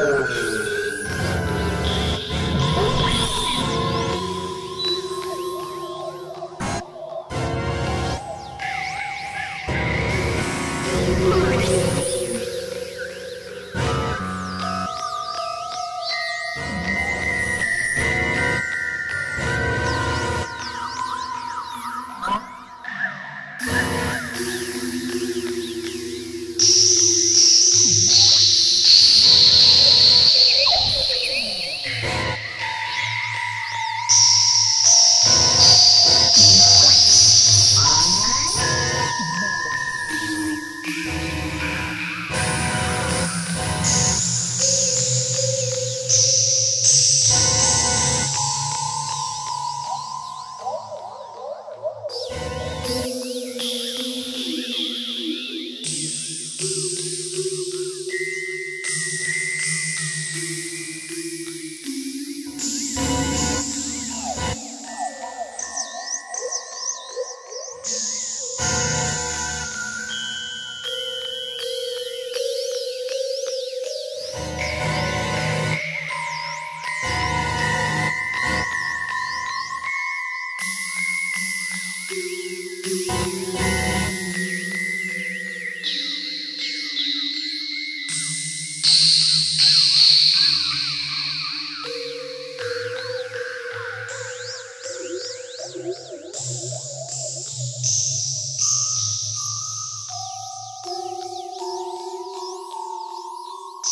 Thank you.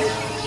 Thank